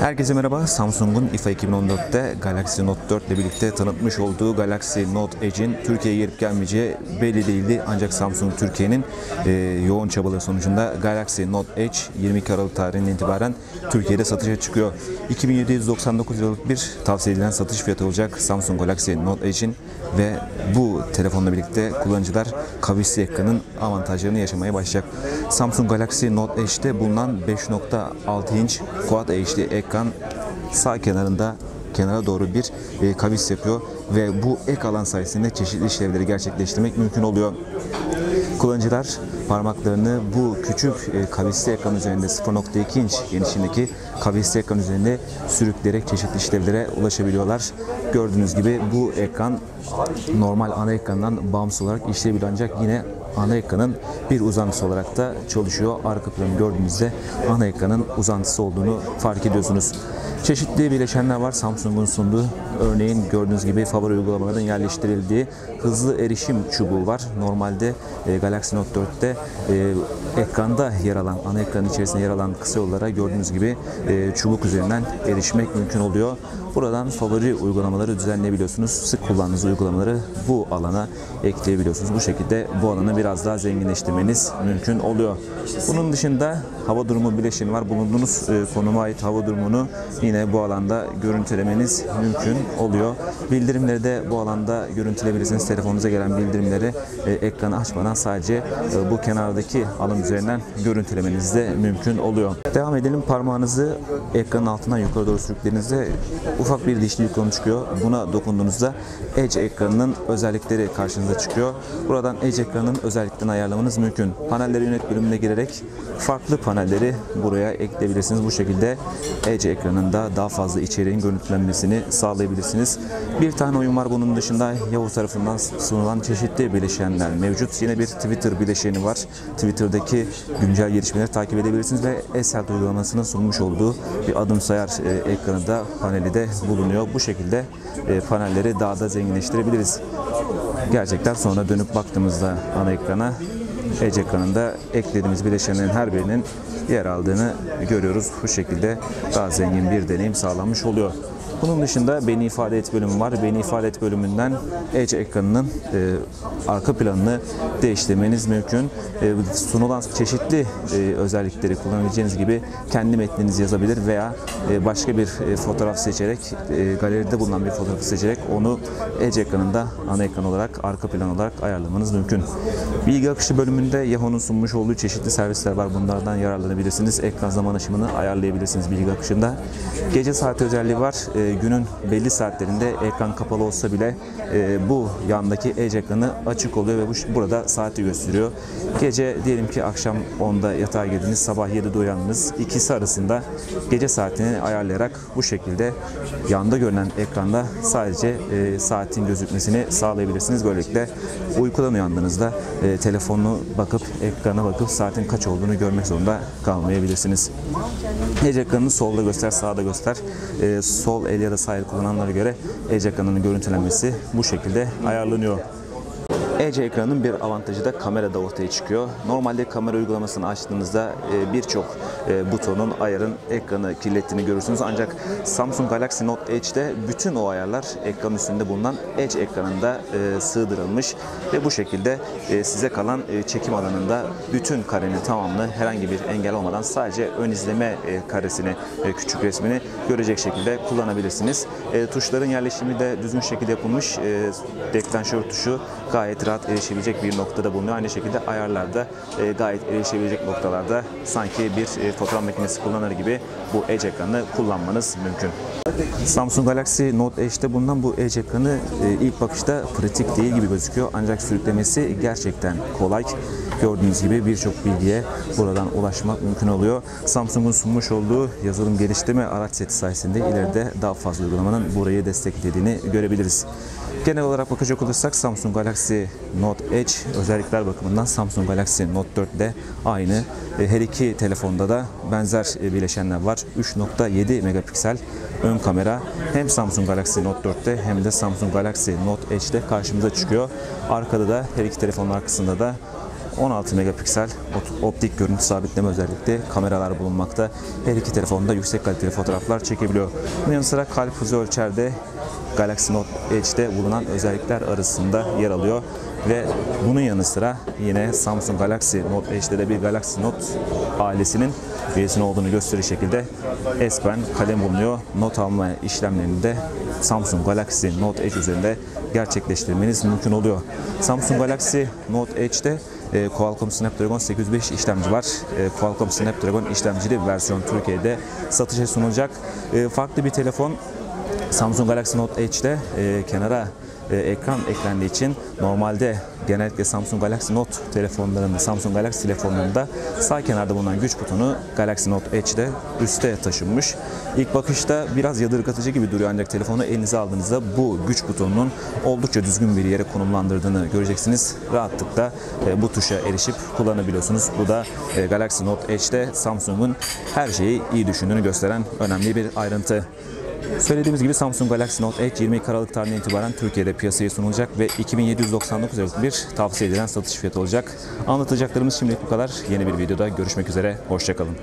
Herkese merhaba. Samsung'un IFA 2014'te Galaxy Note 4 ile birlikte tanıtmış olduğu Galaxy Note Edge'in Türkiye'ye gelip gelmeyeceği belli değildi. Ancak Samsung Türkiye'nin e, yoğun çabaları sonucunda Galaxy Note Edge 22 Aralık tarihinden itibaren Türkiye'de satışa çıkıyor. 2799 liralık bir tavsiye edilen satış fiyatı olacak Samsung Galaxy Note Edge'in ve bu telefonla birlikte kullanıcılar kavisli ekranın avantajlarını yaşamaya başlayacak. Samsung Galaxy Note Edge'de bulunan 5.6 inç Quad HD ekran sağ kenarında kenara doğru bir e, kavis yapıyor ve bu ek alan sayesinde çeşitli işlevleri gerçekleştirmek mümkün oluyor. Kullanıcılar parmaklarını bu küçük e, kavisli ekran üzerinde 0.2 inç genişliğindeki kavisli ekran üzerinde sürükleyerek çeşitli işlevlere ulaşabiliyorlar. Gördüğünüz gibi bu ekran normal ana ekrandan bağımsız olarak işleyebiliyor ancak yine ana ekranın bir uzantısı olarak da çalışıyor. Arka planı gördüğünüzde ana ekranın uzantısı olduğunu fark ediyorsunuz. Çeşitli bileşenler var Samsung'un sunduğu. Örneğin gördüğünüz gibi favori uygulamaların yerleştirildiği hızlı erişim çubuğu var. Normalde e, Galaxy Note 4'te e, ekranda yer alan, ana ekranın içerisinde yer alan kısa yollara gördüğünüz gibi e, çubuk üzerinden erişmek mümkün oluyor. Buradan favori uygulamaları düzenleyebiliyorsunuz. Sık kullandığınız uygulamaları bu alana ekleyebiliyorsunuz. Bu şekilde bu alanı biraz daha zenginleştirmeniz mümkün oluyor. Bunun dışında hava durumu bileşeni var. Bulunduğunuz e, konuma ait hava durumunu yine bu alanda görüntülemeniz mümkün oluyor. Bildirimleri de bu alanda görüntüleyebilirsiniz. Telefonunuza gelen bildirimleri e, ekranı açmadan sadece e, bu kenardaki alan üzerinden görüntülemeniz de mümkün oluyor. Devam edelim. Parmağınızı ekranın altından yukarı doğru sürüklediğinizde ufak bir dişli yukon çıkıyor. Buna dokunduğunuzda Edge ekranının özellikleri karşınıza çıkıyor. Buradan Edge ekranının özelliklerini ayarlamanız mümkün. Panelleri yönet bölümüne girerek farklı panelleri buraya ekleyebilirsiniz. Bu şekilde Edge ekranında daha fazla içeriğin görüntülenmesini sağlayabilirsiniz. Bir tane oyun var bunun dışında Yahoo tarafından sunulan çeşitli bileşenler mevcut. Yine bir Twitter bileşeni var. Twitter'daki güncel gelişmeleri takip edebilirsiniz ve Eselt uygulamasının sunmuş olduğu bir adım sayar e, ekranı da paneli de bulunuyor. Bu şekilde e, panelleri daha da zenginleştirebiliriz. Gerçekten sonra dönüp baktığımızda ana ekrana Edge ekranında eklediğimiz bileşenlerin her birinin yer aldığını görüyoruz. Bu şekilde daha zengin bir deneyim sağlanmış oluyor. Bunun dışında beni ifade et bölümü var. Beni ifade et bölümünden Edge ekranının e, arka planını değiştirmeniz mümkün. E, sunulan çeşitli e, özellikleri kullanabileceğiniz gibi kendi metninizi yazabilir veya e, başka bir e, fotoğraf seçerek e, galeride bulunan bir fotoğrafı seçerek onu Edge ekranında ana ekran olarak arka plan olarak ayarlamanız mümkün. Bilgi akışı bölümünde Yahoo'nun sunmuş olduğu çeşitli servisler var. Bunlardan yararlanabilirsiniz. Ekran zaman aşımını ayarlayabilirsiniz bilgi akışında. Gece saati özelliği var. E, günün belli saatlerinde ekran kapalı olsa bile e, bu yandaki Edge ekranı açık oluyor ve bu burada saati gösteriyor. Gece diyelim ki akşam 10'da yatağa girdiniz, sabah 7'de uyandınız. İkisi arasında gece saatini ayarlayarak bu şekilde yanda görünen ekranda sadece e, saatin gözükmesini sağlayabilirsiniz. Böylelikle uykudan uyandığınızda e, telefonunu bakıp ekrana bakıp saatin kaç olduğunu görmek zorunda kalmayabilirsiniz. Edge ekranını solda göster, sağda göster. E, sol el ya da sağ el kullananlara göre Edge ekranının görüntülenmesi bu şekilde ayarlanıyor. Edge ekranının bir avantajı da kamerada ortaya çıkıyor. Normalde kamera uygulamasını açtığınızda e, birçok e, butonun, ayarın ekranı kirlettiğini görürsünüz. Ancak Samsung Galaxy Note Edge'de bütün o ayarlar ekran üstünde bulunan Edge ekranında e, sığdırılmış ve bu şekilde size kalan çekim alanında bütün karenin tamamını herhangi bir engel olmadan sadece ön izleme karesini, küçük resmini görecek şekilde kullanabilirsiniz. Tuşların yerleşimi de düzgün şekilde yapılmış. Deklanşör tuşu gayet rahat erişebilecek bir noktada bulunuyor. Aynı şekilde ayarlarda e, gayet erişebilecek noktalarda sanki bir e, fotoğraf makinesi kullanır gibi bu Edge ekranı kullanmanız mümkün. Samsung Galaxy Note Edge'de bulunan bu Edge ekranı e, ilk bakışta pratik değil gibi gözüküyor. Ancak sürüklemesi gerçekten kolay. Gördüğünüz gibi birçok bilgiye buradan ulaşmak mümkün oluyor. Samsung'un sunmuş olduğu yazılım geliştirme araç seti sayesinde ileride daha fazla uygulamanın burayı desteklediğini görebiliriz. Genel olarak bakacak olursak Samsung Galaxy Note Edge özellikler bakımından Samsung Galaxy Note 4 de aynı. E, her iki telefonda da benzer e, bileşenler var. 3.7 megapiksel ön kamera hem Samsung Galaxy Note 4'te hem de Samsung Galaxy Note Edge'de karşımıza çıkıyor. Arkada da her iki telefonun arkasında da 16 megapiksel optik görüntü sabitleme özellikli kameralar bulunmakta. Her iki telefonda yüksek kaliteli fotoğraflar çekebiliyor. Bunun yanı sıra kalp hızı ölçerde Galaxy Note Edge'de bulunan özellikler arasında yer alıyor. Ve bunun yanı sıra yine Samsung Galaxy Note Edge'de de bir Galaxy Note ailesinin üyesinin olduğunu gösterir şekilde S Pen kalem bulunuyor. Not alma işlemlerini de Samsung Galaxy Note Edge üzerinde gerçekleştirmeniz mümkün oluyor. Samsung Galaxy Note Edge'de e, Qualcomm Snapdragon 805 işlemci var. E, Qualcomm Snapdragon işlemcili versiyon Türkiye'de satışa sunulacak. E, farklı bir telefon Samsung Galaxy Note Edge'de e, kenara e, ekran eklendiği için normalde genellikle Samsung Galaxy Note telefonlarında, Samsung Galaxy telefonlarında sağ kenarda bulunan güç butonu Galaxy Note Edge'de üste taşınmış. İlk bakışta biraz yadırgatıcı gibi duruyor ancak telefonu elinize aldığınızda bu güç butonunun oldukça düzgün bir yere konumlandırdığını göreceksiniz. Rahatlıkla e, bu tuşa erişip kullanabiliyorsunuz. Bu da e, Galaxy Note Edge'de Samsung'un her şeyi iyi düşündüğünü gösteren önemli bir ayrıntı. Söylediğimiz gibi Samsung Galaxy Note Edge 22 Aralık tarihinden itibaren Türkiye'de piyasaya sunulacak ve 2799 liralık bir tavsiye edilen satış fiyatı olacak. Anlatacaklarımız şimdilik bu kadar. Yeni bir videoda görüşmek üzere. Hoşçakalın.